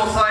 will say